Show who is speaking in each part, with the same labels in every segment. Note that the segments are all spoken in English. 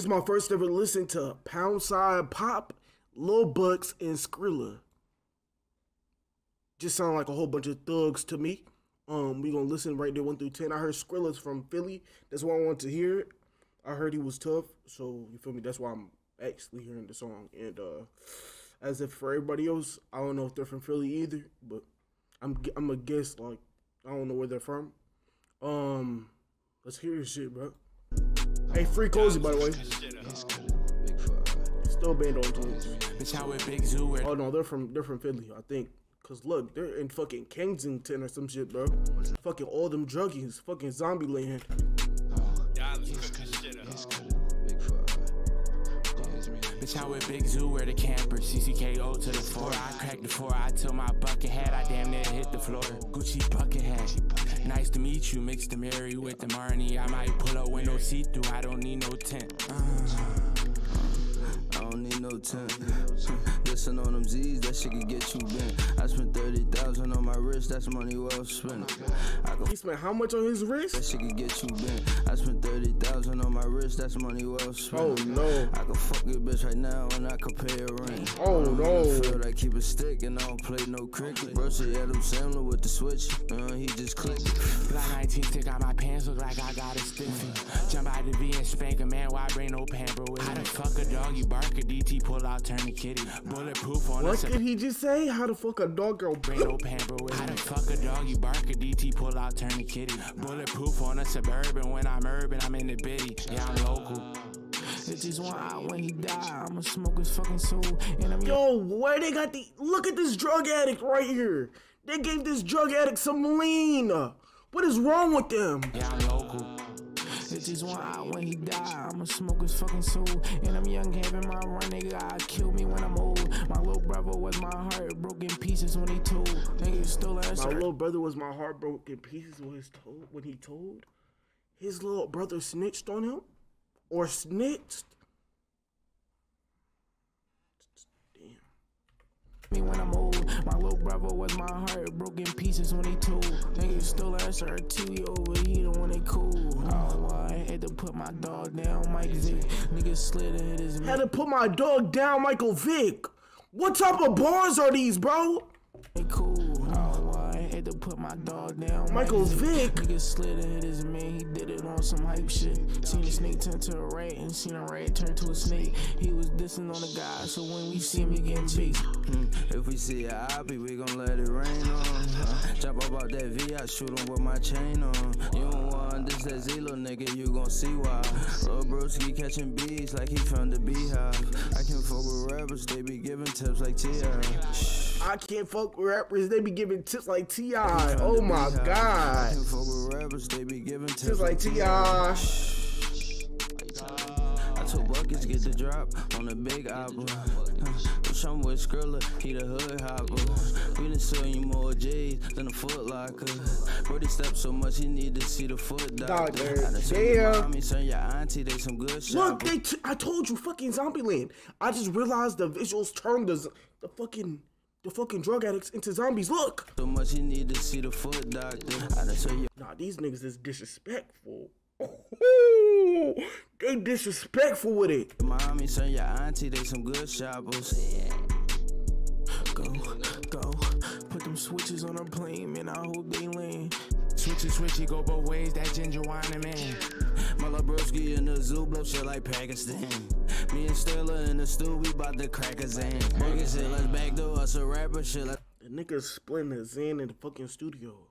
Speaker 1: This is my first ever listen to Poundside Pop, Lil Buckss, and Skrilla. Just sound like a whole bunch of thugs to me. Um, we gonna listen right there one through ten. I heard Skrilla's from Philly. That's why I want to hear it. I heard he was tough, so you feel me. That's why I'm actually hearing the song. And uh, as if for everybody else, I don't know if they're from Philly either, but I'm I'm a guess like I don't know where they're from. Um, let's hear your shit, bro. Hey, free cozy by the way. Still band on to Oh no, they're from they're from Philly, I think. Cause look, they're in fucking Kensington or some shit, bro. Fucking all them druggies, fucking zombie land.
Speaker 2: Bitch, I with Big Zoo, where the campers, CCKO to the four. I cracked the four, I took my bucket hat, I damn near hit the floor. Gucci bucket hat. Nice to meet you, mix the Mary with the Marnie. I might pull up window see through, I don't need no tent. Uh.
Speaker 3: I no tent. Listen on them Z's, that shit could get you bent. I spent 30,000 on my wrist, that's money well spent. I
Speaker 1: he spent how much on his wrist?
Speaker 3: That shit could get you bent. I spent 30,000 on my wrist, that's money well spent.
Speaker 1: Oh no.
Speaker 3: I can fuck your bitch right now and I can pay a ring.
Speaker 1: Oh no.
Speaker 3: I feel like keep a stick and I don't play no cricket. Bro, she Adam Sandler with the switch, uh, he just clicked.
Speaker 2: Glock 19 stick out my pants, look like I got a stiffy. Jump out the V and spank a man, why bring no pamper with How the fuck a dog, you bark a DT pull out, turn the kitty. Bulletproof on
Speaker 1: What did he just say? How the fuck a dog girl
Speaker 2: bring no pamper with How the fuck a doggy bark a DT pull out, turn the kitty. Bulletproof on a suburban when I'm urban, I'm in the bitty. Yeah, I'm local. It just one out when he die. I'ma smoke his fucking soul. And I'm
Speaker 1: Yo, where they got the look at this drug addict right here. They gave this drug addict some lean. What is wrong with them?
Speaker 2: Yeah, I'm local. It just one out when he die. I'ma smoke his fucking soul. And I'm young, having my run, nigga. I kill me when I'm old. My little brother was my heart broken pieces when he told. Nigga stole
Speaker 1: My little brother was my heart broken pieces when he told. When he told, his little brother snitched on him, or snitched. Damn.
Speaker 2: Me when I'm old. My little brother was my heart broken pieces when he told. Niggas stole our too over he the one they cool. Oh, I had to put my dog down, Mike Vick. Niggas slid and hit his
Speaker 1: Had to put my dog down, Michael Vick. What type of bars are these, bro?
Speaker 2: They cool. Oh, I had to put my dog down.
Speaker 1: Michael Vick.
Speaker 2: Niggas slid and hit his man. He did it on some hype shit. Seen a snake turn to a rat and seen a rat turn to a snake. He was dissing on the guy, so when we see him, he getting chased.
Speaker 3: Hmm. If we see a happy, we gon' let it rain on. Uh, jump up out that V, I shoot him with my chain on. You don't this, that Zelo nigga, you gon' see why. Lil Broski catching bees like he from the beehive. I can fuck with rappers, they be giving tips like T.I.
Speaker 1: I can't fuck with rappers, they be giving tips like T.I. Oh my god. I
Speaker 3: can fuck with rappers, they be giving tips,
Speaker 1: tips like T.I.
Speaker 3: Told buckets get the drop on the big apple. Wish I'm with Skrilla, he the hood hopper. We done sell you more J's than a foot locker. Brody step so much he need to see the foot doctor.
Speaker 1: Damn.
Speaker 3: Mommy, son, your auntie, they some good
Speaker 1: Look, they t- I told you, fucking Zombieland. I just realized the visuals turned the, the fucking the fucking drug addicts into zombies. Look.
Speaker 3: So much he need to see the foot doctor. I done tell you.
Speaker 1: Nah, these niggas is disrespectful. They disrespectful with it.
Speaker 3: Mommy, son, your auntie, they some good shoppers.
Speaker 2: Go, go, put them switches on a plane, man. I hope they land. Switchy, switchy, go both ways. That ginger wine, man.
Speaker 3: My Broski in the zoo, blow shit like Pakistan. Me and Stella in the stew, we bout to crack a Zan. Breaking shit, let's backdoor us a rapper shit. Like
Speaker 1: the niggas splitting the Zan in the fucking studio.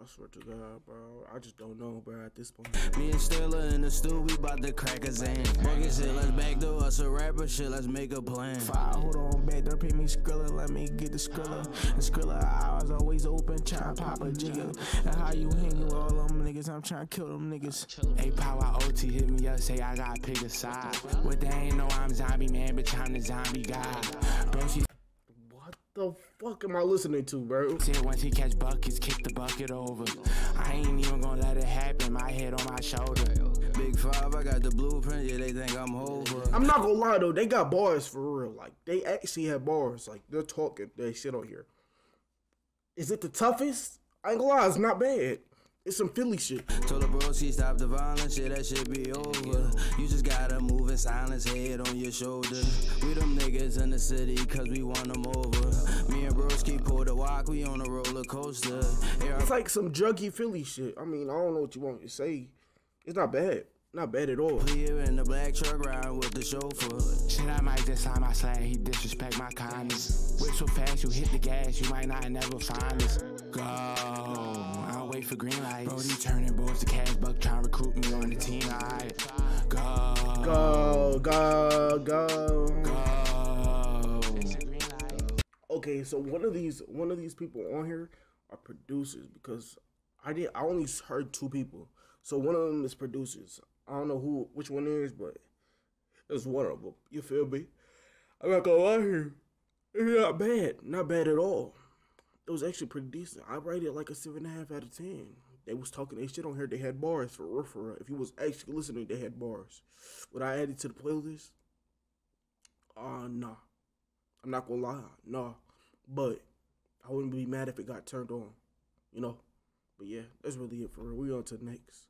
Speaker 1: I swear to God, bro. I just don't know, bro, at this point.
Speaker 3: Me and Stella in the stew, we bout to crack a Zan. Breaking shit, let's back backdoor us a rapper shit, let's make a plan.
Speaker 2: Fire, hold on, back there, pay me Skrilla, let me get the Skrilla. The Skrilla, eyes always open, tryna pop a jigger. And how you hang with all them niggas, I'm tryna kill them niggas. Hey, Power OT hit me up, say I gotta pick a side. What they ain't know I'm zombie man, bitch, I'm the zombie guy. Bro, she
Speaker 1: the fuck am I listening to, bro?
Speaker 2: See, once he catch buckets, kick the bucket over. I ain't even gonna let it happen. My head on my shoulder.
Speaker 3: Big five, I got the blueprint. Yeah, they think I'm over.
Speaker 1: I'm not gonna lie though, they got bars for real. Like they actually have bars. Like they're talking. They shit on here. Is it the toughest? I ain't gonna lie, it's not bad. It's some Philly shit.
Speaker 3: Told the broski stop the violence, shit, that shit be over. You just gotta move in silence, head on your shoulder. We them niggas in the city, cause we want them over. Me and broski pull the walk, we on a roller coaster. Air
Speaker 1: It's like some druggy Philly shit. I mean, I don't know what you want to say. It's not bad. Not bad at all.
Speaker 3: here in the black truck riding with the chauffeur.
Speaker 2: Shit, I might just sign my slag, he disrespect my kindness. Whip so fast, you hit the gas, you might not never find us. Go, I don't wait for green lights. Brody turning boys to cash buck, trying to recruit me on the team. I go,
Speaker 1: Go, go, go.
Speaker 2: go.
Speaker 1: Okay, so one of these one of these people on here are producers because I did I only heard two people. So one of them is producers. I don't know who which one is, but it's one of them. You feel me? I'm not gonna lie here. It's not bad. Not bad at all. It was actually pretty decent. I rated it like a seven and a half out of ten. They was talking they shit on here. They had bars for real. If you was actually listening, they had bars. Would I add it to the playlist? Uh nah. I'm not gonna lie, nah. But I wouldn't be mad if it got turned on, you know. But yeah, that's really it for real. We on to next.